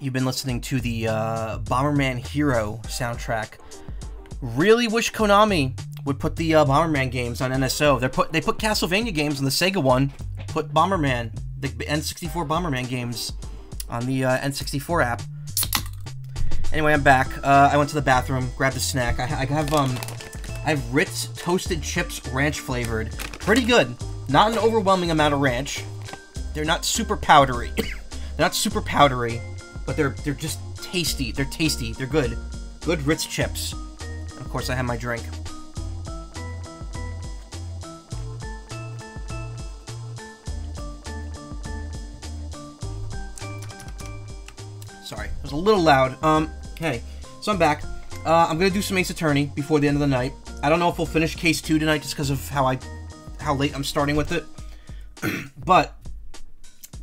you've been listening to the uh, Bomberman Hero soundtrack. Really wish Konami would put the uh, Bomberman games on NSO. They put they put Castlevania games on the Sega one. Put Bomberman, the N64 Bomberman games, on the uh, N64 app. Anyway, I'm back. Uh, I went to the bathroom, grabbed a snack. I, I have um, I have Ritz toasted chips, ranch flavored. Pretty good. Not an overwhelming amount of ranch. They're not super powdery. they're not super powdery, but they're they're just tasty. They're tasty. They're good. Good Ritz chips. And of course, I have my drink. Sorry, it was a little loud. Um, okay, so I'm back. Uh, I'm gonna do some Ace Attorney before the end of the night. I don't know if we'll finish Case 2 tonight just because of how I, how late I'm starting with it. but,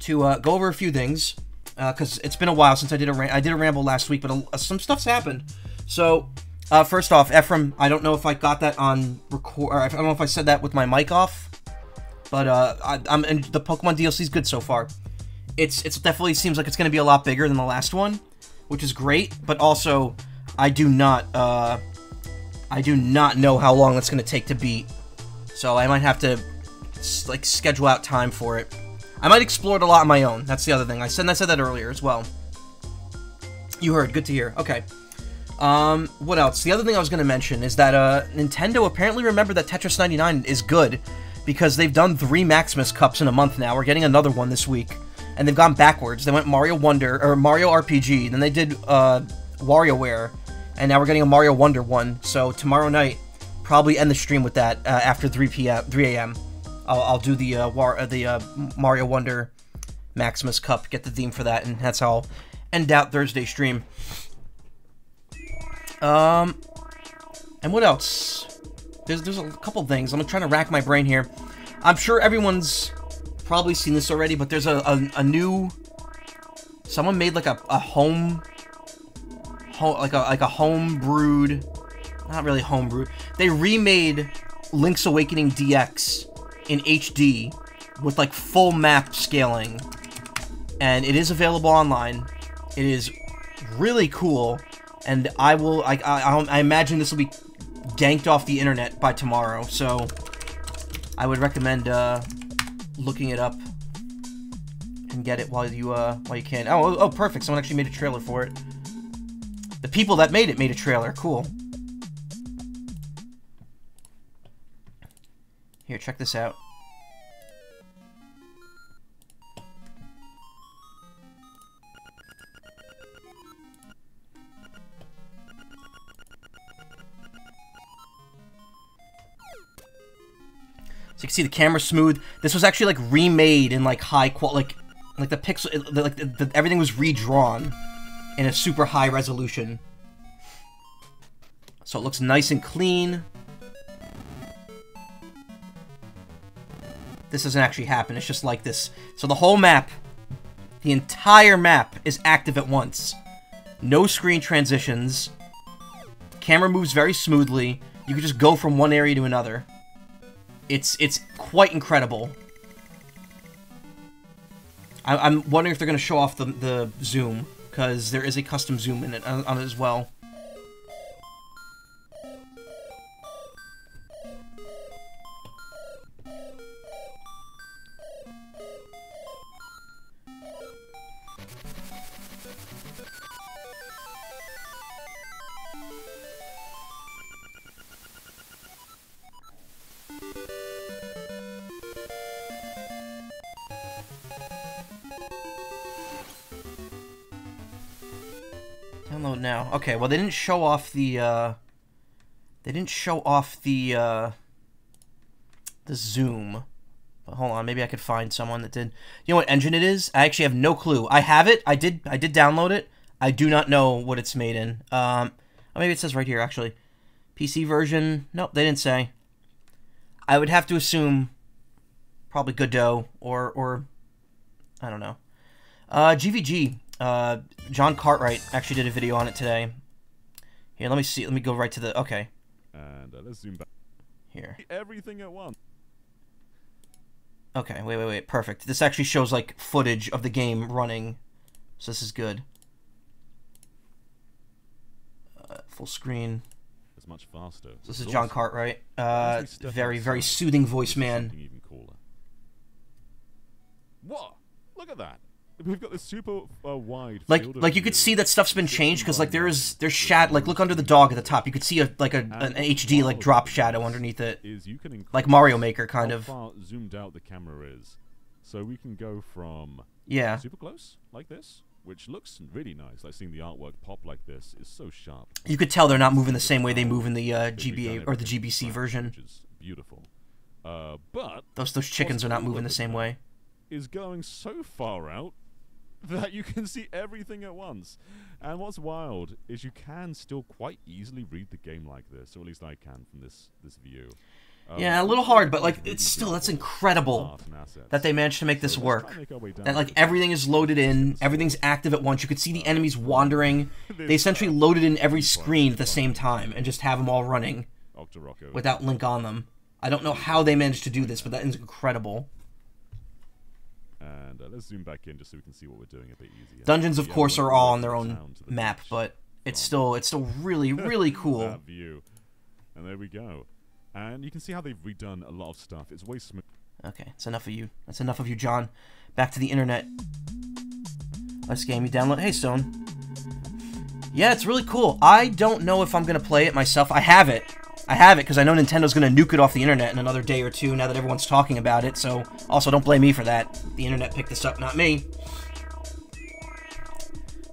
to uh, go over a few things, because uh, it's been a while since I did a I did a ramble last week, but a, some stuff's happened. So, uh, first off, Ephraim, I don't know if I got that on record, I don't know if I said that with my mic off, but uh, I, am and the Pokemon DLC is good so far it's it's definitely seems like it's going to be a lot bigger than the last one, which is great. But also, I do not uh, I do not know how long it's going to take to beat, so I might have to like schedule out time for it. I might explore it a lot on my own. That's the other thing. I said I said that earlier as well. You heard. Good to hear. Okay. Um, what else? The other thing I was going to mention is that uh, Nintendo apparently remembered that Tetris 99 is good because they've done three Maximus Cups in a month now. We're getting another one this week and they've gone backwards. They went Mario Wonder or Mario RPG, then they did uh, WarioWare, and now we're getting a Mario Wonder one. So tomorrow night, probably end the stream with that uh, after 3 p.m. 3 a.m. I'll, I'll, do the uh, War uh, the uh, Mario Wonder Maximus Cup, get the theme for that, and that's how I'll end out Thursday stream. Um, and what else? There's there's a couple things. I'm trying to rack my brain here. I'm sure everyone's probably seen this already, but there's a, a, a new... Someone made like a, a home, home... Like a, like a home brewed... Not really home brewed. They remade Link's Awakening DX in HD with like full map scaling. And it is available online. It is really cool. And I will... I, I, I imagine this will be ganked off the internet by tomorrow. So I would recommend... Uh, looking it up and get it while you uh while you can. Oh, oh, oh, perfect. Someone actually made a trailer for it. The people that made it made a trailer. Cool. Here, check this out. So you can see the camera smooth. This was actually like remade in like high quality, like like the pixel, like the, the, everything was redrawn in a super high resolution. So it looks nice and clean. This doesn't actually happen. It's just like this. So the whole map, the entire map is active at once. No screen transitions. Camera moves very smoothly. You can just go from one area to another. It's it's quite incredible. I, am wondering if they're going to show off the, the zoom, because there is a custom zoom in it on, on it as well. Okay, well they didn't show off the uh they didn't show off the uh the zoom. But hold on, maybe I could find someone that did. You know what engine it is? I actually have no clue. I have it. I did I did download it. I do not know what it's made in. Um oh, maybe it says right here actually. PC version. Nope, they didn't say. I would have to assume probably Godot or or I don't know. Uh GVG uh, John Cartwright actually did a video on it today. Here, let me see. Let me go right to the. Okay. And uh, let's zoom back. Here. Everything at once. Okay, wait, wait, wait. Perfect. This actually shows like footage of the game running, so this is good. full screen. It's much faster. This is John awesome. Cartwright. Uh, Once we step very, very soothing voice man. Even cooler. What? Look at that. We've got this super uh, wide. Like, field like you could see that stuff's been changed because like there is there's shat like look under the dog at the top. You could see a like a an HD like drop shadow underneath it, Is you can like Mario Maker kind of. zoomed out the camera is, so we can go from Yeah. super close like this, which looks really nice. Like seeing the artwork pop like this is so sharp. You could tell they're not moving the same way they move in the uh, GBA or the GBC version. which is beautiful. Uh, but Those those chickens are not moving the same way. is going so far out that you can see everything at once. And what's wild is you can still quite easily read the game like this, or at least I can from this this view. Um, Yeah, a little hard, but like it's still that's incredible art and assets. that they managed to make this work. try and make our way down That like everything is loaded in, everything's active at once. You could see the enemies wandering. They essentially loaded in every screen at the same time and just have them all running without Link on them. I don't know how they managed to do this, but that is incredible. And uh, let's zoom back in just so we can see what we're doing a bit easier. Dungeons, of Yeah, course, we're all on their own the map, beach. but it's still it's still really really cool. view. And there we go. And you can see how they've redone a lot of stuff. It's way smooth. Okay, that's enough of you. That's enough of you, John. Back to the internet. Let's game you download. Hey, Stone. Yeah, it's really cool. I don't know if I'm gonna play it myself. I have it. I have it because I know Nintendo's gonna nuke it off the internet in another day or two. Now that everyone's talking about it, so also don't blame me for that. The internet picked this up, not me.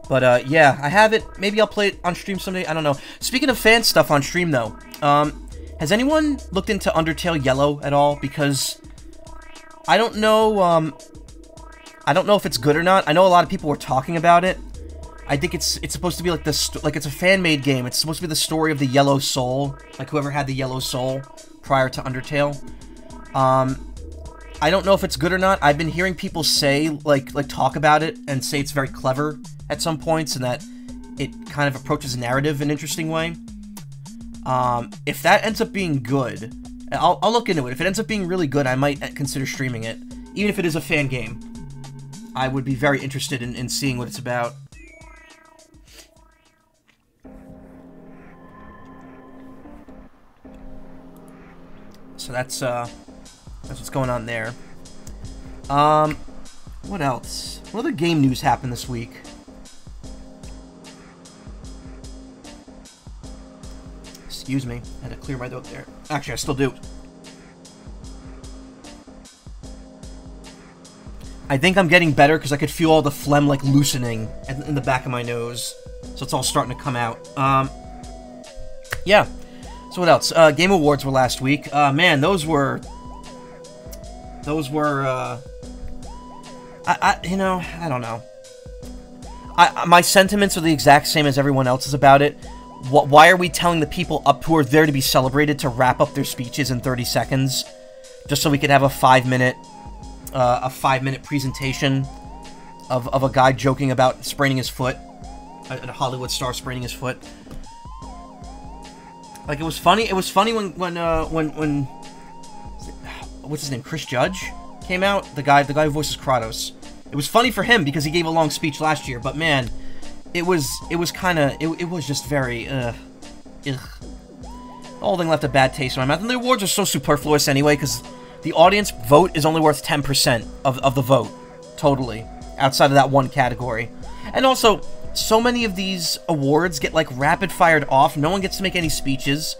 But uh, yeah, I have it. Maybe I'll play it on stream someday. I don't know. Speaking of fan stuff on stream, though, um, has anyone looked into Undertale Yellow at all? Because I don't know. Um, I don't know if it's good or not. I know a lot of people were talking about it. I think it's it's supposed to be like this, like it's a fan made game. It's supposed to be the story of the Yellow Soul, like whoever had the Yellow Soul prior to Undertale. Um, I don't know if it's good or not. I've been hearing people say like like talk about it and say it's very clever at some points and that it kind of approaches narrative in an interesting way. Um, if that ends up being good, I'll, I'll look into it. If it ends up being really good, I might consider streaming it, even if it is a fan game. I would be very interested in, in seeing what it's about. That's uh, that's what's going on there. Um, what else? What other game news happened this week? Excuse me, I had to clear my throat there. Actually, I still do. I think I'm getting better because I could feel all the phlegm like loosening in, in the back of my nose, so it's all starting to come out. Um, yeah. So what else? Uh, Game Awards were last week. Uh, man, those were those were. Uh, I, I you know I don't know. I my sentiments are the exact same as everyone else's about it. Wh- why are we telling the people up who are there to be celebrated to wrap up their speeches in 30 seconds, just so we could have a five minute uh, a five minute presentation of, of a guy joking about spraining his foot, a, a Hollywood star spraining his foot. Like it was funny. It was funny when when uh, when when what's his name? Chris Judge came out. The guy the guy who voices Kratos. It was funny for him because he gave a long speech last year. But man, it was it was kind of it, it was just very uh, ugh. The whole thing left a bad taste in my mouth. And the awards are so superfluous anyway because the audience vote is only worth 10% of, of the vote, totally, outside of that one category. And also, so many of these awards get like rapid fired off. No one gets to make any speeches.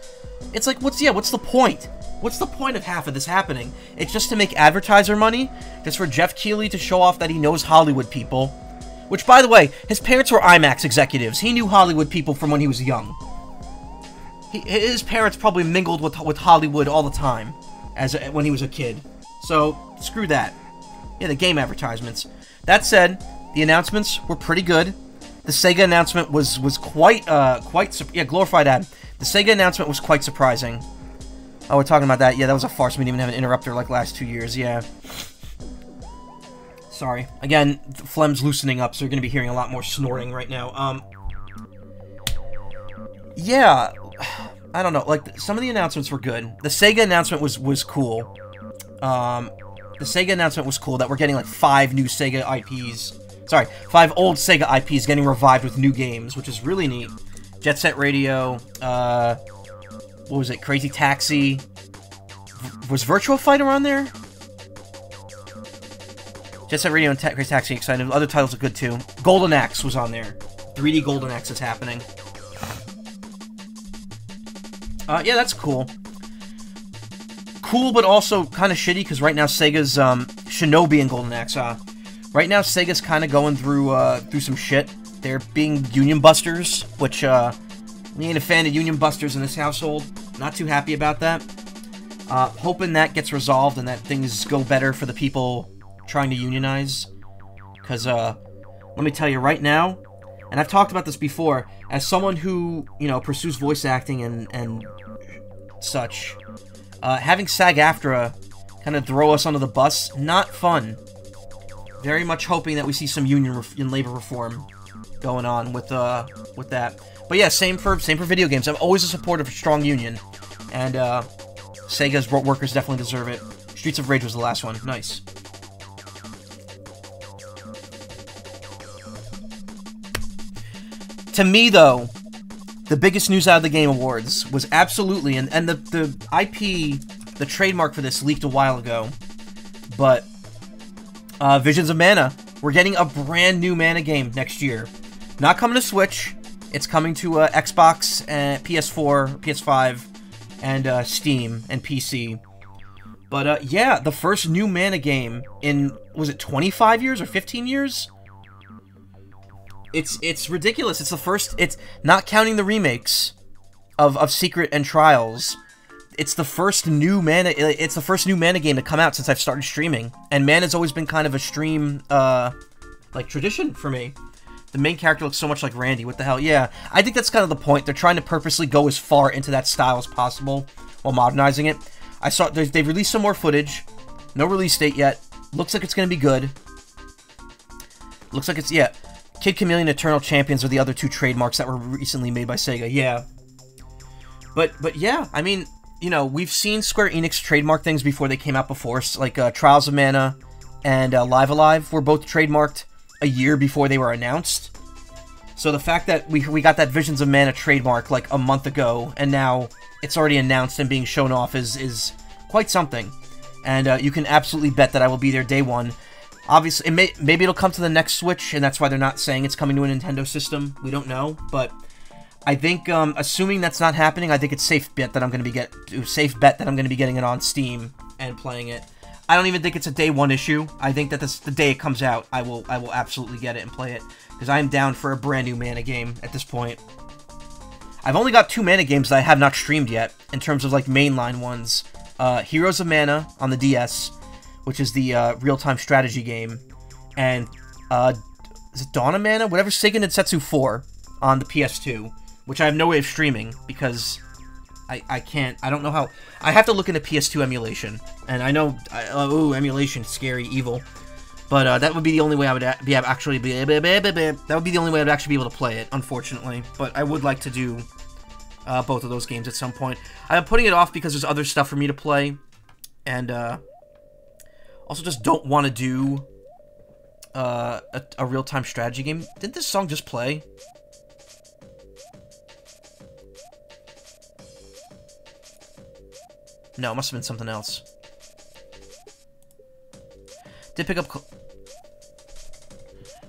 It's like, what's, yeah, what's the point? What's the point of half of this happening? It's just to make advertiser money? Just for Geoff Keighley to show off that he knows Hollywood people? Which, by the way, his parents were IMAX executives. He knew Hollywood people from when he was young. He, his parents probably mingled with with Hollywood all the time, as a, when he was a kid. So screw that. Yeah, the game advertisements. That said, the announcements were pretty good. The Sega announcement was was quite uh quite yeah glorified ad. The Sega announcement was quite surprising. Oh, we're talking about that. Yeah, that was a farce. We didn't even have an interrupter like last two years. Yeah. Sorry. Again, the phlegm's loosening up, so you're gonna be hearing a lot more snorting right now. Um. Yeah, I don't know. Like some of the announcements were good. The Sega announcement was was cool. Um, the Sega announcement was cool that we're getting like five new Sega IPs. Sorry, five old Sega IPs getting revived with new games, which is really neat. Jet Set Radio, uh, what was it? Crazy Taxi. V- was Virtual Fighter on there? Jet Set Radio and Ta- Crazy Taxi excited. Other titles are good too. Golden Axe was on there. 3D Golden Axe is happening. Uh, yeah, that's cool. Cool, but also kind of shitty because right now Sega's um, Shinobi and Golden Axe. Uh, right now Sega's kind of going through uh, through some shit. They're being union busters, which uh, we ain't a fan of union busters in this household. Not too happy about that. Uh, hoping that gets resolved and that things go better for the people trying to unionize. Because uh, let me tell you right now, and I've talked about this before, as someone who you know pursues voice acting and and such, uh, having SAG-AFTRA kind of throw us under the bus, not fun. Very much hoping that we see some union and labor reform going on with uh with that. But yeah, same for same for video games. I'm always a supporter of a strong union, and uh, Sega's workers definitely deserve it. Streets of Rage was the last one. Nice. To me, though, the biggest news out of the Game Awards was absolutely, and, and the, the IP, the trademark for this leaked a while ago, but uh, Visions of Mana. We're getting a brand new Mana game next year. Not coming to Switch. It's coming to uh, Xbox, and PS4, PS5, and uh, Steam and PC. But uh, yeah, the first new Mana game in was it 25 years or 15 years? It's it's ridiculous. It's the first. It's not counting the remakes of of Secret and Trials. It's the first new Mana. It's the first new Mana game to come out since I've started streaming, and Mana's always been kind of a stream uh like tradition for me. The main character looks so much like Randy. What the hell? Yeah, I think that's kind of the point. They're trying to purposely go as far into that style as possible while modernizing it. I saw they've they've released some more footage. No release date yet. Looks like it's gonna be good. Looks like it's yeah. Kid Chameleon Eternal Champions are the other two trademarks that were recently made by Sega. Yeah. But but yeah, I mean, you know, we've seen Square Enix trademark things before they came out before, like uh, Trials of Mana and uh, Live A Live were both trademarked a year before they were announced. So the fact that we we got that Visions of Mana trademark like a month ago, and now it's already announced and being shown off is is quite something. And uh, you can absolutely bet that I will be there day one. Obviously, it may, maybe it'll come to the next Switch, and that's why they're not saying it's coming to a Nintendo system. We don't know, but I think, um, assuming that's not happening, I think it's safe bet that I'm going to be get safe bet that I'm going to be getting it on Steam and playing it. I don't even think it's a day one issue. I think that this, the day it comes out, I will I will absolutely get it and play it because I am down for a brand new Mana game at this point. I've only got two Mana games that I have not streamed yet in terms of like mainline ones. Uh, Heroes of Mana on the DS, which is the uh, real-time strategy game, and uh, is it Dawn of Mana? Whatever Seiken Densetsu 4 on the PS2, which I have no way of streaming because I, I can't. I don't know how. I have to look into PS2 emulation, and I know. I, oh, emulation, scary, evil. But uh, that would be the only way I would be actually be. That would be the only way I'd actually be able to play it, unfortunately. But I would like to do uh, both of those games at some point. I'm putting it off because there's other stuff for me to play, and uh, also just don't want to do uh, a, a real-time strategy game. Didn't this song just play? No, it must have been something else. Did pick up.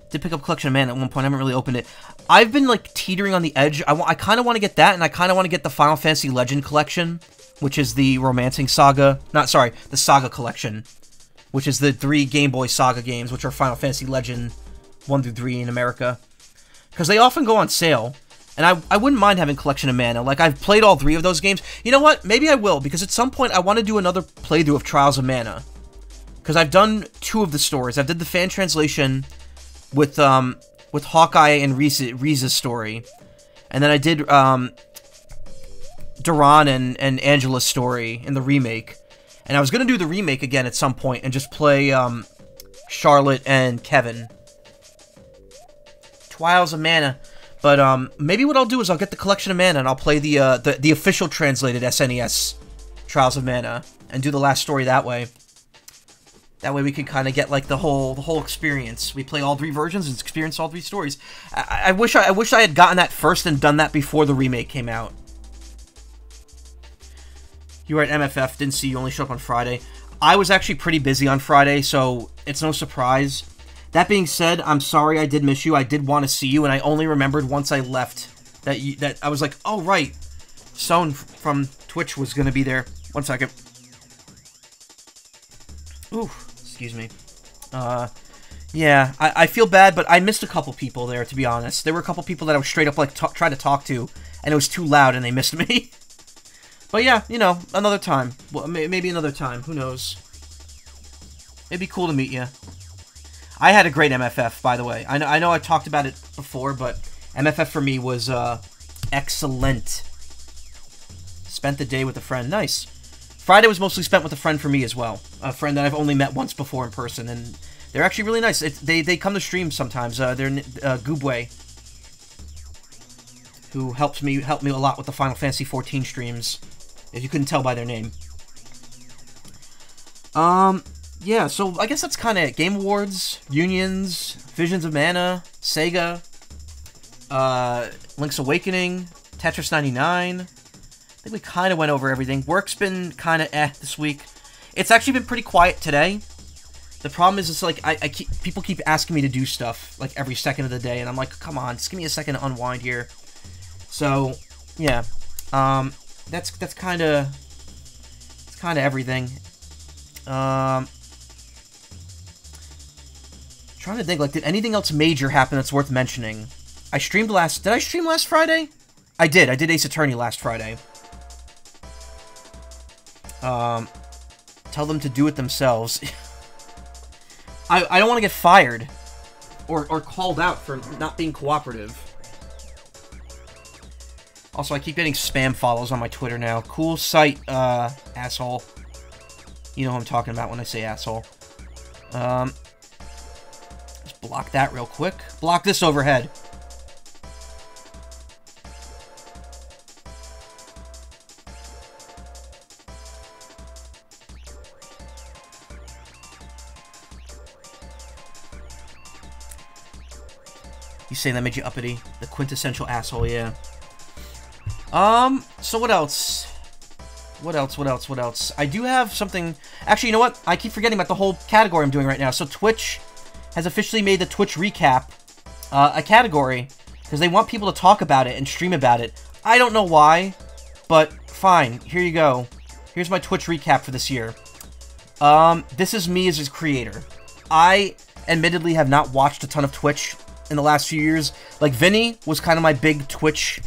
Did pick up Collection of Mana at one point. I haven't really opened it. I've been like teetering on the edge. I. I kind of want to get that, and I kind of want to get the Final Fantasy Legend collection, which is the Romancing Saga. Not sorry, the Saga collection, which is the three Game Boy Saga games, which are Final Fantasy Legend one through three in America, because they often go on sale. And I, I wouldn't mind having Collection of Mana. Like, I've played all three of those games. You know what? Maybe I will, because at some point I want to do another playthrough of Trials of Mana. Because I've done two of the stories. I did the fan translation with, um, with Hawkeye and Riza, Riza's story. And then I did, um, Duran and, and Angela's story in the remake. And I was going to do the remake again at some point and just play, um, Charlotte and Kevin. Trials of Mana. But um, maybe what I'll do is I'll get the collection of mana and I'll play the uh, the, the official translated SNES Trials of Mana and do the last story that way. That way we can kind of get like the whole the whole experience. We play all three versions and experience all three stories. I, I wish I, I wish I had gotten that first and done that before the remake came out. You were at MFF, didn't see you only show up on Friday. I was actually pretty busy on Friday, so it's no surprise. That being said, I'm sorry I did miss you. I did want to see you, and I only remembered once I left that you, that I was like, oh right, Stone from Twitch was gonna be there. One second. Ooh, excuse me. Uh, yeah, I, I feel bad, but I missed a couple people there, to be honest. There were a couple people that I was straight up, like, trying to talk to, and it was too loud, and they missed me. but yeah, you know, another time. Well, maybe another time. Who knows? It'd be cool to meet you. I had a great MFF, by the way. I know I, know I talked about it before, but MFF for me was uh, excellent. Spent the day with a friend. Nice. Friday was mostly spent with a friend for me as well. A friend that I've only met once before in person, and they're actually really nice. It, they they come to stream sometimes. Uh, they're uh, Goobway, who helps me helped me a lot with the Final Fantasy 14 streams. If you couldn't tell by their name. Um, yeah. So I guess that's kind of. Game Awards, Unions, Visions of Mana, Sega, uh, Link's Awakening, Tetris 99 I think we kind of went over everything. Work's been kind of eh this week. It's actually been pretty quiet today. The problem is, it's like I, I keep people keep asking me to do stuff like every second of the day, and I'm like, come on, just give me a second to unwind here. So, yeah, um, that's that's kind of it's kind of everything. Um, trying to think, like, did anything else major happen that's worth mentioning? I streamed last. Did I stream last Friday? I did. I did Ace Attorney last Friday. Um, tell them to do it themselves. I, I don't want to get fired or, or called out for not being cooperative. Also, I keep getting spam follows on my Twitter now. Cool site, uh, asshole. You know who I'm talking about when I say asshole. Um, let's block that real quick. Block this overhead. You saying that made you uppity? The quintessential asshole, yeah. Um, so what else? What else, what else, what else? I do have something... Actually, you know what? I keep forgetting about the whole category I'm doing right now. So Twitch has officially made the Twitch Recap uh, a category because they want people to talk about it and stream about it. I don't know why, but fine. Here you go. Here's my Twitch recap for this year. Um, this is me as a creator. I admittedly have not watched a ton of Twitch in the last few years. Like Vinny was kind of my big Twitch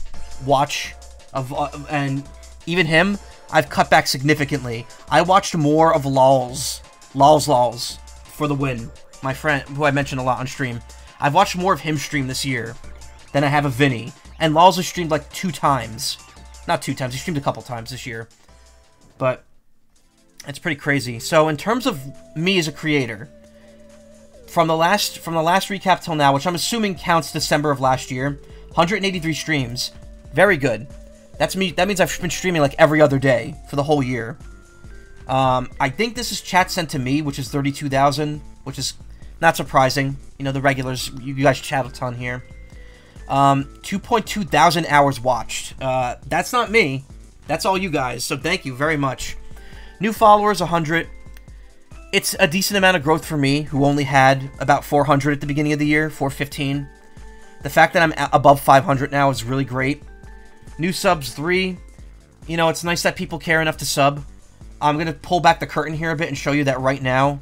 watch of, uh, and even him, I've cut back significantly. I watched more of Lols, Lols Lols for the win. My friend, who I mentioned a lot on stream. I've watched more of him stream this year than I have of Vinny. And has streamed like two times. Not two times, he streamed a couple times this year. But it's pretty crazy. So in terms of me as a creator, from the last from the last recap till now, which I'm assuming counts December of last year, 183 streams. Very good. That's me. That means I've been streaming like every other day for the whole year. Um, I think this is chat sent to me, which is 32,000, which is not surprising. You know, the regulars, you guys chat a ton here. Um, 2.2 thousand hours watched. Uh, that's not me. That's all you guys, so thank you very much. New followers, 100 it's a decent amount of growth for me, who only had about 400 at the beginning of the year, 415. The fact that I'm above 500 now is really great. New subs, 3. You know, it's nice that people care enough to sub. I'm going to pull back the curtain here a bit and show you that right now,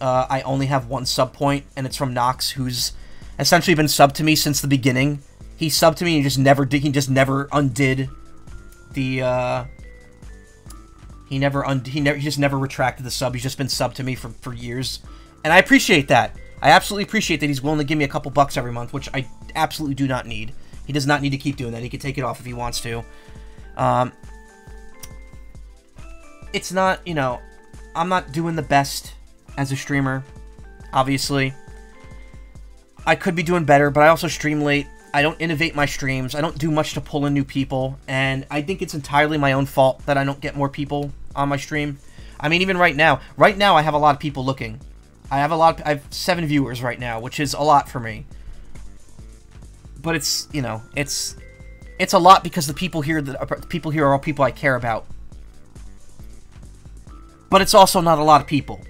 uh, I only have one sub point, and it's from Knox, who's essentially been subbed to me since the beginning. He subbed to me and he just never did, he just never undid the, uh, he never un- he never he just never retracted the sub. He's just been sub to me for for years, and I appreciate that. I absolutely appreciate that he's willing to give me a couple bucks every month, which I absolutely do not need. He does not need to keep doing that. He can take it off if he wants to. Um, it's not, you know, I'm not doing the best as a streamer, obviously. I could be doing better, but I also stream late. I don't innovate my streams. I don't do much to pull in new people, and I think it's entirely my own fault that I don't get more people on my stream. I mean, even right now, right now I have a lot of people looking. I have a lot. Of, I have seven viewers right now, which is a lot for me. But it's you know it's it's a lot because the people here the people here are all people I care about. But it's also not a lot of people.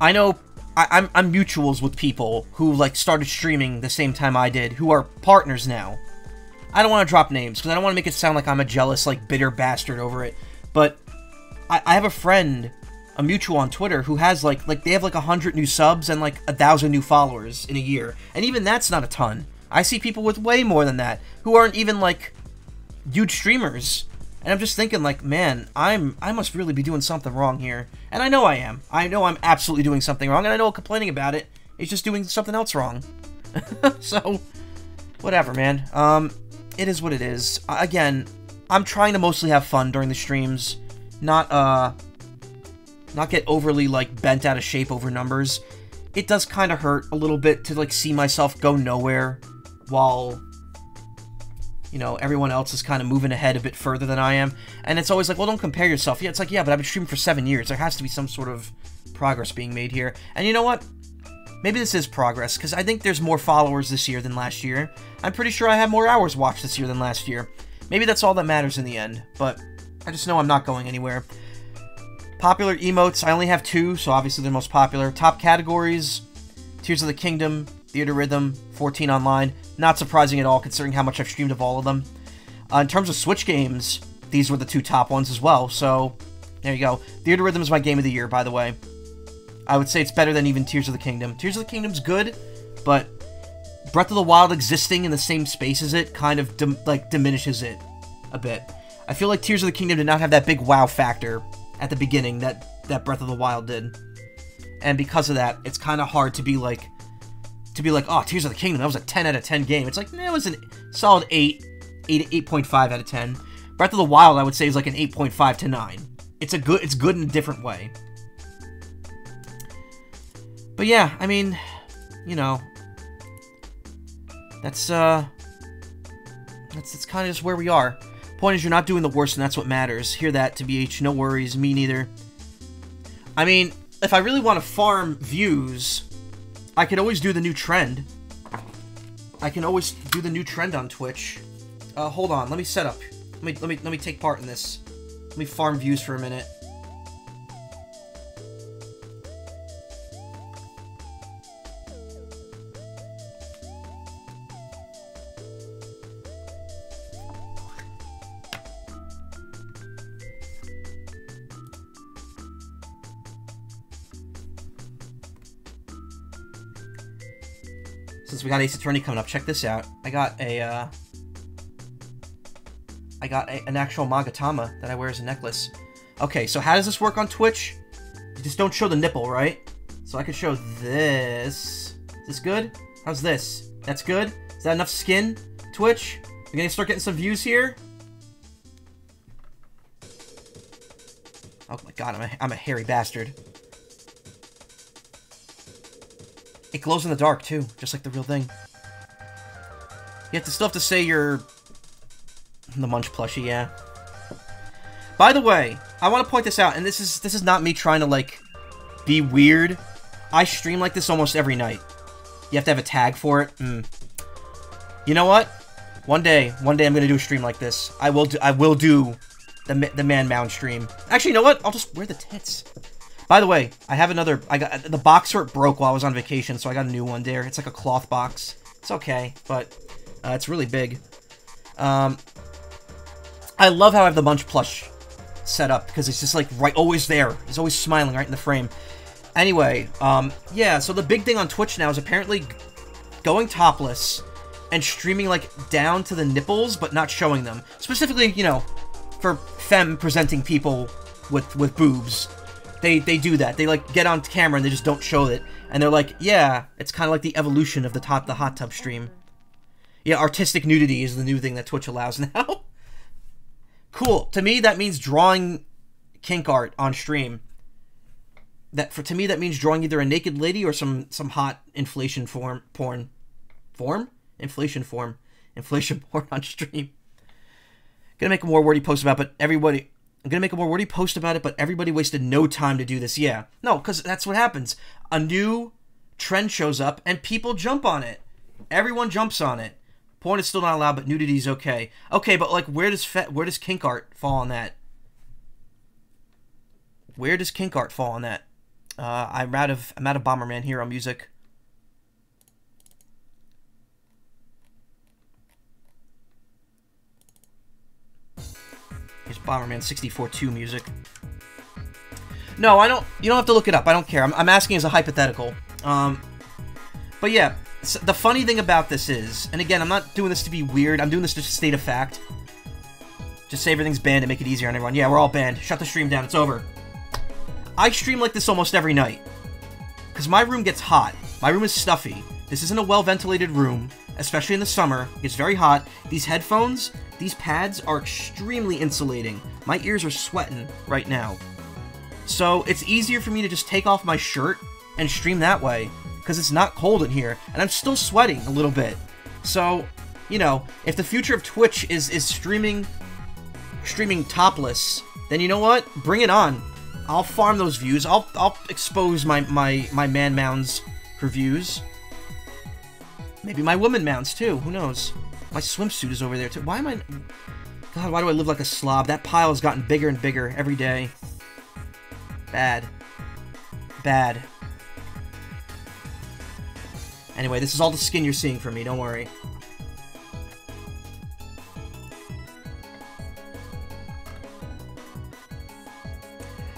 I know I, I'm I'm mutuals with people who like started streaming the same time I did, who are partners now. I don't want to drop names because I don't want to make it sound like I'm a jealous, like bitter bastard over it. But I, I have a friend, a mutual on Twitter, who has like like they have like a hundred new subs and like a thousand new followers in a year, and even that's not a ton. I see people with way more than that who aren't even like huge streamers. And I'm just thinking like, man, I'm I must really be doing something wrong here. And I know I am. I know I'm absolutely doing something wrong, and I know complaining about it is just doing something else wrong. so whatever, man. Um it is what it is. Again, I'm trying to mostly have fun during the streams, not uh not get overly like bent out of shape over numbers. It does kind of hurt a little bit to like see myself go nowhere while you know everyone else is kind of moving ahead a bit further than I am. And it's always like, well, don't compare yourself. Yeah, it's like, yeah, but I've been streaming for 7 years. There has to be some sort of progress being made here. And you know what? Maybe this is progress, because I think there's more followers this year than last year. I'm pretty sure I have more hours watched this year than last year. Maybe that's all that matters in the end, but I just know I'm not going anywhere. Popular emotes, I only have two, so obviously they're most popular. Top categories, Tears of the Kingdom, Theatrhythm, 14 Online. Not surprising at all, considering how much I've streamed of all of them. Uh, in terms of Switch games, these were the two top ones as well, so there you go. Theatrhythm is my game of the year, by the way. I would say it's better than even Tears of the Kingdom. Tears of the Kingdom's good, but Breath of the Wild existing in the same space as it kind of like diminishes it a bit. I feel like Tears of the Kingdom did not have that big wow factor at the beginning that that Breath of the Wild did. And because of that, it's kind of hard to be like to be like, "Oh, Tears of the Kingdom, that was a 10 out of 10 game." It's like, nah, it was a solid 8, 8 8.5 out of 10. Breath of the Wild, I would say is like an 8.5 to 9. It's a good it's good in a different way. But yeah, I mean, you know, that's, uh, that's, that's kind of just where we are. Point is, you're not doing the worst, and that's what matters. Hear that, to BH. No worries. Me neither. I mean, if I really want to farm views, I could always do the new trend. I can always do the new trend on Twitch. Uh, hold on. Let me set up. Let me, let me, let me take part in this. Let me farm views for a minute. We got Ace Attorney coming up, check this out. I got a, uh, I got a, an actual Magatama that I wear as a necklace. Okay, so how does this work on Twitch? You just don't show the nipple, right? So I can show this. Is this good? How's this? That's good? Is that enough skin? Twitch? We're gonna start getting some views here? Oh my god, I'm a, I'm a hairy bastard. It glows in the dark, too, just like the real thing. You have to still have to say you're... The Munch plushie, yeah. By the way, I want to point this out, and this is this is not me trying to, like, be weird. I stream like this almost every night. You have to have a tag for it. Mm. You know what? One day, one day I'm gonna do a stream like this. I will do. I will do the the man mound stream. Actually, you know what? I'll just wear the tits. By the way, I have another. I got the box short broke while I was on vacation, so I got a new one there. It's like a cloth box. It's okay, but uh, it's really big. Um, I love how I have the Munch plush set up because it's just like right, always there. He's always smiling right in the frame. Anyway, um, yeah. So the big thing on Twitch now is apparently going topless and streaming like down to the nipples, but not showing them. Specifically, you know, for femme presenting people with with boobs. They they do that. They like get on camera and they just don't show it. And they're like, yeah, it's kind of like the evolution of the top the hot tub stream. Yeah, artistic nudity is the new thing that Twitch allows now. cool. To me, that means drawing kink art on stream. That for to me that means drawing either a naked lady or some some hot inflation form porn form inflation form inflation porn on stream. Gonna make a more wordy post about, but everybody I'm gonna make a more wordy post about it, but everybody wasted no time to do this. Yeah. No, because that's what happens. A new trend shows up and people jump on it. Everyone jumps on it. Porn is still not allowed, but nudity is okay. Okay, but like, where does fe- where does kink art fall on that? Where does kink art fall on that? Uh, I'm out of I'm out of Bomberman Hero music. Here's Bomberman 64-2 music. No, I don't. You don't have to look it up. I don't care. I'm, I'm asking as a hypothetical. Um, but yeah, the funny thing about this is, and again, I'm not doing this to be weird. I'm doing this to state a fact. Just say everything's banned and make it easier on everyone. Yeah, we're all banned. Shut the stream down. It's over. I stream like this almost every night. Because my room gets hot. My room is stuffy. This isn't a well-ventilated room, especially in the summer. It gets very hot. These headphones, these pads are extremely insulating. My ears are sweating right now. So it's easier for me to just take off my shirt and stream that way because it's not cold in here and I'm still sweating a little bit. So, you know, if the future of Twitch is is streaming streaming topless, then you know what? Bring it on. I'll farm those views. I'll I'll expose my my my man mounds for views. Maybe my woman mounts too. Who knows? My swimsuit is over there too. Why am I? God, why do I live like a slob? That pile has gotten bigger and bigger every day. Bad. Bad. Anyway, this is all the skin you're seeing from me, don't worry.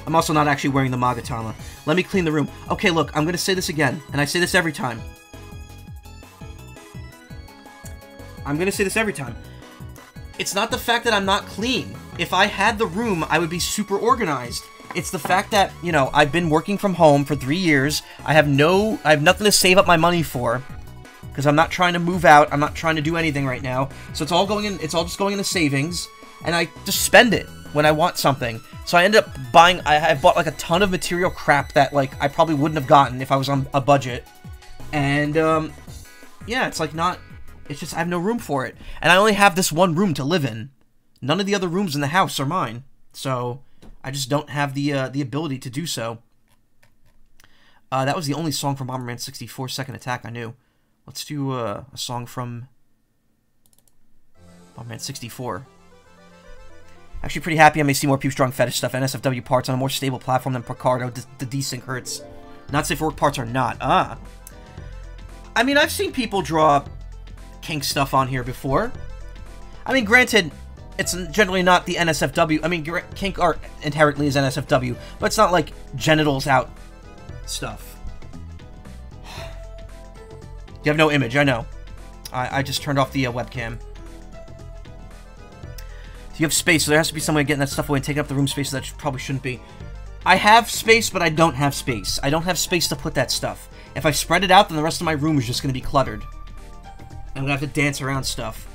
I'm also not actually wearing the Magatama. Let me clean the room. Okay, look, I'm gonna say this again, and I say this every time. I'm gonna say this every time. It's not the fact that I'm not clean. If I had the room, I would be super organized. It's the fact that, you know, I've been working from home for three years. I have no, I have nothing to save up my money for. Because I'm not trying to move out. I'm not trying to do anything right now. So it's all going in, it's all just going into savings. And I just spend it when I want something. So I ended up buying, I, I bought like a ton of material crap that like I probably wouldn't have gotten if I was on a budget. And, um, yeah, it's like not, it's just I have no room for it. And I only have this one room to live in. None of the other rooms in the house are mine. So, I just don't have the uh, the ability to do so. Uh, that was the only song from Bomberman 64 Second Attack I knew. Let's do uh, a song from Bomberman 64. Actually, pretty happy I may see more Peep Strong Fetish stuff NSFW parts on a more stable platform than Picarto. The, the desync hurts. Not safe for work parts are not. Ah. I mean, I've seen people draw kink stuff on here before. I mean, granted, it's generally not the NSFW. I mean, kink art inherently is NSFW, but it's not like genitals out stuff. You have no image, I know. I, I just turned off the uh, webcam. you have space, so there has to be some way of getting that stuff away and taking up the room space that probably shouldn't be. I have space, but I don't have space. I don't have space to put that stuff. If I spread it out, then the rest of my room is just going to be cluttered. I'm to have to dance around stuff.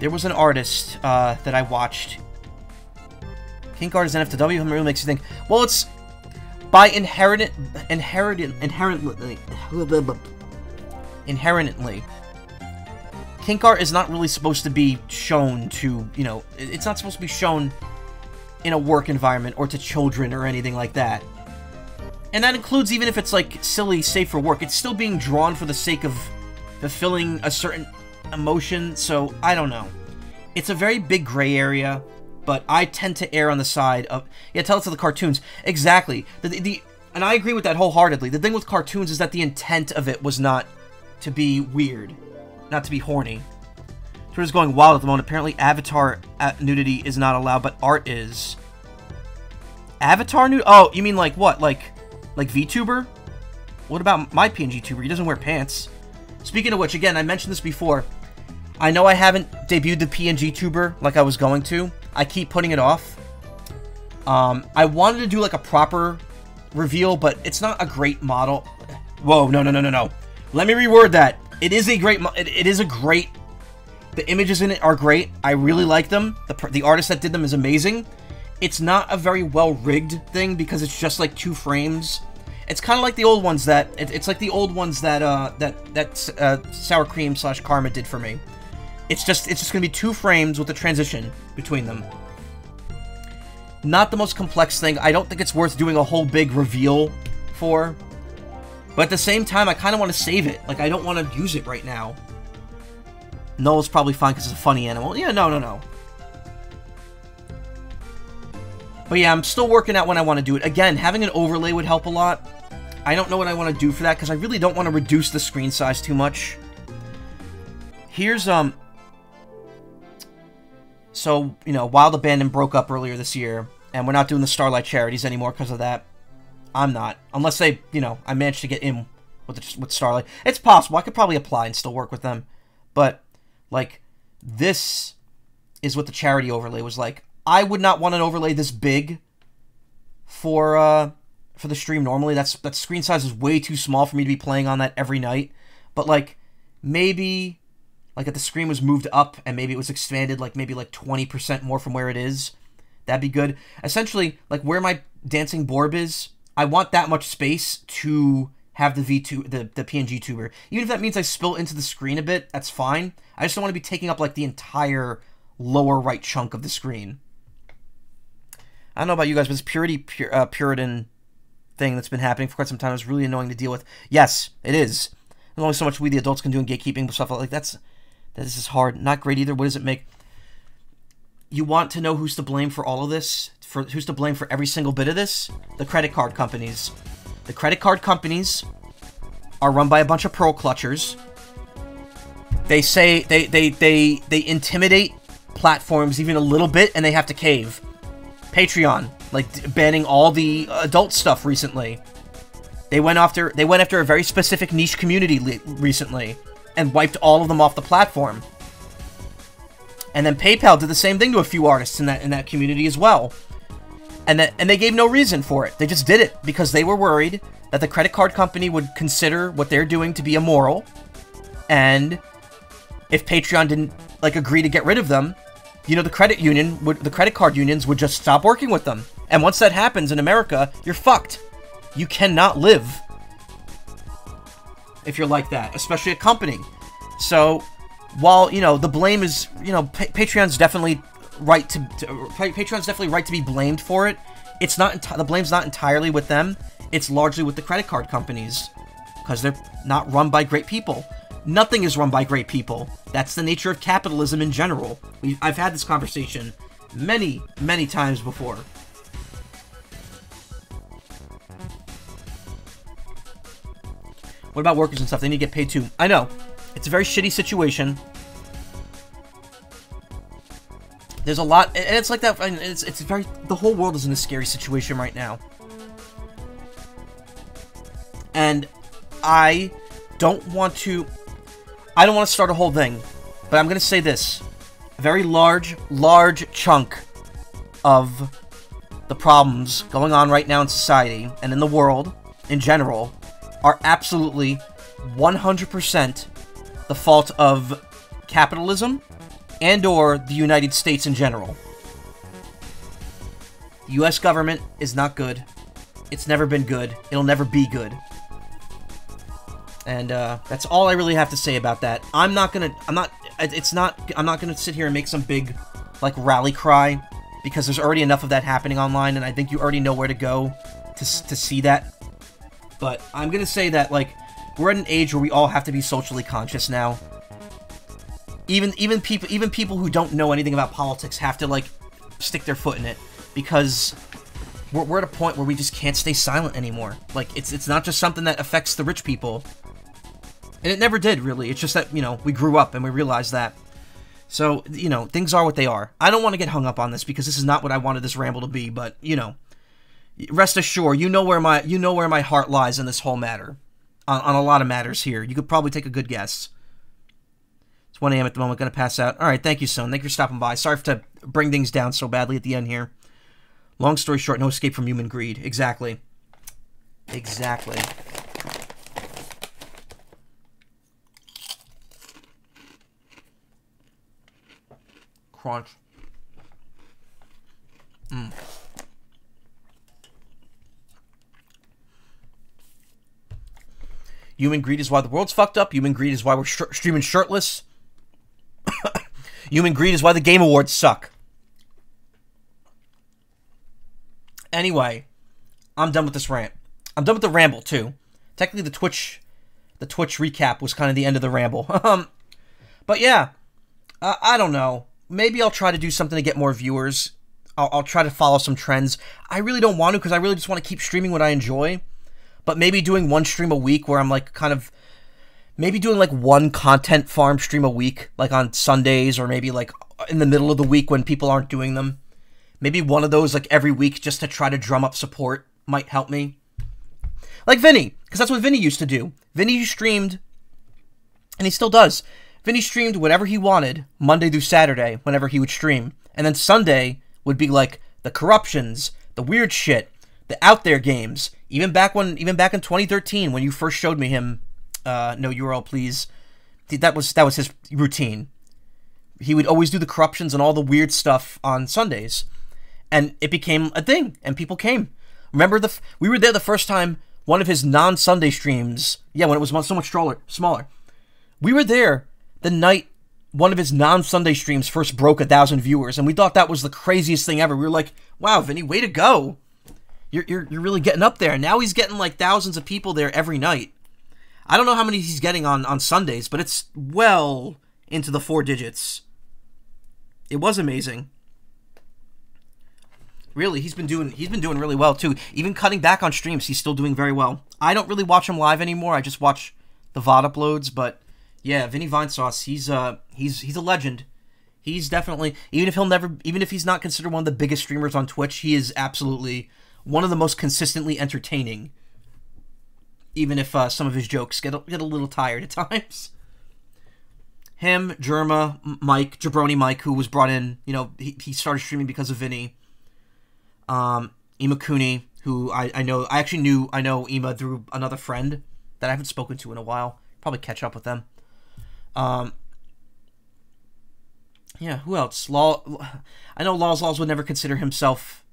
There was an artist uh, that I watched. Kink art is NFTW. It really makes you think. Well, it's by inherent, inherent, inherently, inherently. Kink art is not really supposed to be shown to, you know, it's not supposed to be shown in a work environment or to children or anything like that. And that includes even if it's like silly, safe for work, it's still being drawn for the sake of fulfilling a certain emotion, so I don't know. It's a very big gray area, but I tend to err on the side of yeah. Tell it to the cartoons exactly. The, the, the and I agree with that wholeheartedly. The thing with cartoons is that the intent of it was not to be weird, not to be horny. Twitter's going wild at the moment. Apparently, Avatar uh, nudity is not allowed, but art is. Avatar nude? Oh, you mean like what? Like, like VTuber? What about my PNG tuber? He doesn't wear pants. Speaking of which, again, I mentioned this before. I know I haven't debuted the PNG tuber like I was going to. I keep putting it off. Um, I wanted to do like a proper reveal, but it's not a great model. Whoa, no, no, no, no, no. Let me reword that. It is a great, it, it is a great, the images in it are great. I really like them. The, the artist that did them is amazing. It's not a very well rigged thing because it's just like two frames. It's kind of like the old ones that it, it's like the old ones that uh that that uh, sour cream slash karma did for me. It's just it's just gonna be two frames with a transition between them. Not the most complex thing. I don't think it's worth doing a whole big reveal for. But at the same time, I kind of want to save it. Like, I don't want to use it right now. Null's probably fine because it's a funny animal. Yeah, no, no, no. But yeah, I'm still working out when I want to do it. Again, having an overlay would help a lot. I don't know what I want to do for that because I really don't want to reduce the screen size too much. Here's, um... So, you know, Wild Abandon broke up earlier this year, and we're not doing the Starlight Charities anymore because of that. I'm not. Unless they, you know, I managed to get in with, the, with Starlight. It's possible. I could probably apply and still work with them. But, like, this is what the charity overlay was like. I would not want an overlay this big for uh for the stream normally. That's that screen size is way too small for me to be playing on that every night. But like maybe like if the screen was moved up and maybe it was expanded like maybe like 20% more from where it is, that'd be good. Essentially, like where my dancing Borb is, I want that much space to have the V2 the, the PNG tuber. Even if that means I spill into the screen a bit, that's fine. I just don't want to be taking up like the entire lower right chunk of the screen. I don't know about you guys, but this purity pur uh, Puritan thing that's been happening for quite some time is really annoying to deal with. Yes, it is. There's only so much we the adults can do in gatekeeping stuff like that's this is hard. Not great either. What does it make? You want to know who's to blame for all of this? For who's to blame for every single bit of this? The credit card companies. The credit card companies are run by a bunch of pearl clutchers. They say they they they they intimidate platforms even a little bit and they have to cave. Patreon, like banning all the adult stuff recently. They went after they went after a very specific niche community recently and wiped all of them off the platform. And then PayPal did the same thing to a few artists in that in that community as well. And that and they gave no reason for it. They just did it because they were worried that the credit card company would consider what they're doing to be immoral. And if Patreon didn't like agree to get rid of them, you know the credit union would the credit card unions would just stop working with them. And once that happens in America, you're fucked. You cannot live if you're like that, especially a company. So, while you know the blame is, you know, pa Patreon's definitely right to, to, Patreon's definitely right to be blamed for it. It's not the blame's not entirely with them. It's largely with the credit card companies because they're not run by great people. Nothing is run by great people. That's the nature of capitalism in general. We, I've had this conversation many, many times before. What about workers and stuff? They need to get paid too. I know. It's a very shitty situation. There's a lot, and it's like that. It's it's very. The whole world is in a scary situation right now, and I don't want to. I don't want to start a whole thing, but I'm gonna say this: a very large, large chunk of the problems going on right now in society and in the world in general are absolutely 100% the fault of capitalism and or the United States in general. The US government is not good. It's never been good. It'll never be good. And uh, that's all I really have to say about that. I'm not gonna. I'm not. It's not. I'm not gonna sit here and make some big, like rally cry, because there's already enough of that happening online, and I think you already know where to go to to see that. But I'm gonna say that like we're at an age where we all have to be socially conscious now. Even even people even people who don't know anything about politics have to like stick their foot in it because we're, we're at a point where we just can't stay silent anymore. Like it's it's not just something that affects the rich people. And it never did really. It's just that, you know, we grew up and we realized that. So, you know, things are what they are. I don't want to get hung up on this because this is not what I wanted this ramble to be, but, you know, rest assured, you know where my you know where my heart lies in this whole matter. On, on a lot of matters here. You could probably take a good guess. It's 1 a.m. at the moment, gonna pass out. Alright, thank you, son. Thank you for stopping by. Sorry to bring things down so badly at the end here. Long story short, no escape from human greed. Exactly. Exactly. Crunch. Mmm. Human greed is why the world's fucked up. Human greed is why we're sh- streaming shirtless. Human greed is why the Game Awards suck. Anyway, I'm done with this rant. I'm done with the ramble too. Technically, the Twitch, the Twitch recap was kind of the end of the ramble. um, but yeah, uh, I don't know. Maybe I'll try to do something to get more viewers. I'll, I'll try to follow some trends. I really don't want to because I really just want to keep streaming what I enjoy. But maybe doing one stream a week where I'm like kind of maybe doing like one content farm stream a week, like on Sundays or maybe like in the middle of the week when people aren't doing them. Maybe one of those like every week just to try to drum up support might help me. Like Vinny, because that's what Vinny used to do. Vinny streamed, and he still does. Vinny streamed whatever he wanted Monday through Saturday, whenever he would stream, and then Sunday would be like the corruptions, the weird shit, the out there games. Even back when, even back in 2013, when you first showed me him, uh, no URL please. That was that was his routine. He would always do the corruptions and all the weird stuff on Sundays, and it became a thing, and people came. Remember the we were there the first time one of his non-Sunday streams. Yeah, when it was so much. Smaller. We were there the night one of his non-Sunday streams first broke a thousand viewers, and we thought that was the craziest thing ever. We were like, "Wow, Vinny, way to go! You're you're you're really getting up there." Now he's getting like thousands of people there every night. I don't know how many he's getting on on Sundays, but it's well into the four digits. It was amazing really he's been doing he's been doing really well too even cutting back on streams he's still doing very well i don't really watch him live anymore i just watch the vod uploads but yeah vinny vinesauce he's uh he's he's a legend he's definitely even if he'll never even if he's not considered one of the biggest streamers on twitch he is absolutely one of the most consistently entertaining even if uh, some of his jokes get a, get a little tired at times him Jerma, Mike, Jabroni Mike, who was brought in, you know, he, he started streaming because of Vinny um, Imakuni, who I, I know, I actually knew, I know Ima through another friend that I haven't spoken to in a while. Probably catch up with them. Um, yeah, who else? Law. I know Laws Laws would never consider himself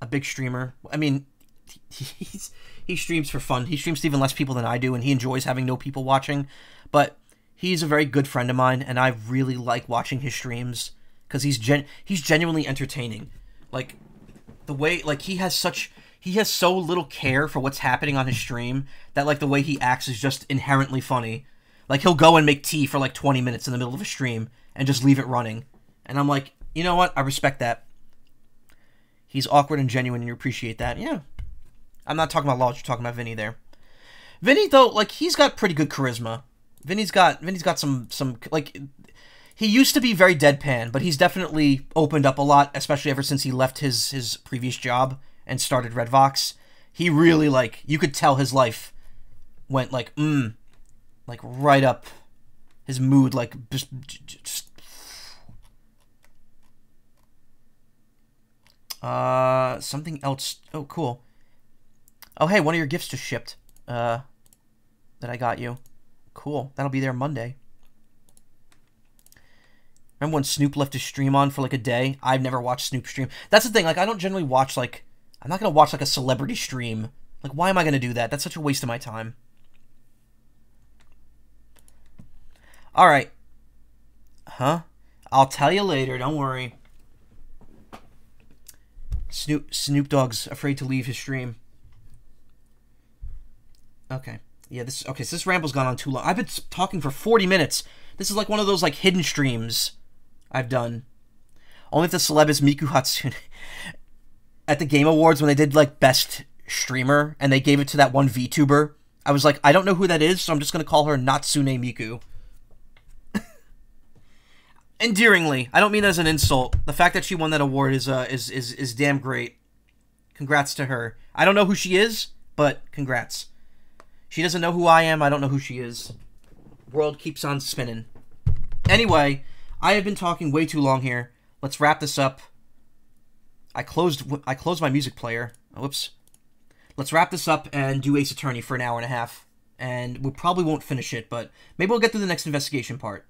a big streamer. I mean, he's he streams for fun. He streams to even less people than I do, and he enjoys having no people watching. But he's a very good friend of mine, and I really like watching his streams because he's gen he's genuinely entertaining. Like the way like he has such he has so little care for what's happening on his stream that like the way he acts is just inherently funny. Like he'll go and make tea for like 20 minutes in the middle of a stream and just leave it running. And I'm like, "You know what? I respect that." He's awkward and genuine and you appreciate that. Yeah. I'm not talking about Lodge, you're talking about Vinny there. Vinny though, like he's got pretty good charisma. Vinny's got Vinny's got some some like he used to be very deadpan, but he's definitely opened up a lot, especially ever since he left his his previous job and started Red Redvox. He really like you could tell his life went like mm, like right up. His mood like just just. Uh, something else. Oh, cool. Oh, hey, one of your gifts just shipped. Uh, that I got you. Cool. That'll be there Monday. Remember when Snoop left his stream on for like a day? I've never watched Snoop stream. That's the thing. Like, I don't generally watch like I'm not gonna watch like a celebrity stream. Like, why am I gonna do that? That's such a waste of my time. All right. Huh? I'll tell you later. Don't worry. Snoop Snoop Dogg's afraid to leave his stream. Okay. Yeah, this okay, so this ramble's gone on too long. I've been talking for 40 minutes. This is like one of those like hidden streams I've done. Only if the celeb is Miku Hatsune. At the Game Awards, when they did like Best Streamer and they gave it to that one VTuber, I was like, I don't know who that is, so I'm just gonna call her Natsune Miku. Endearingly, I don't mean that as an insult. The fact that she won that award is uh is is is damn great. Congrats to her. I don't know who she is, but congrats. She doesn't know who I am. I don't know who she is. World keeps on spinning. Anyway, I have been talking way too long here. Let's wrap this up. I closed I closed my music player. Whoops. Let's wrap this up and do Ace Attorney for an hour and a half. And we probably won't finish it, but maybe we'll get through the next investigation part.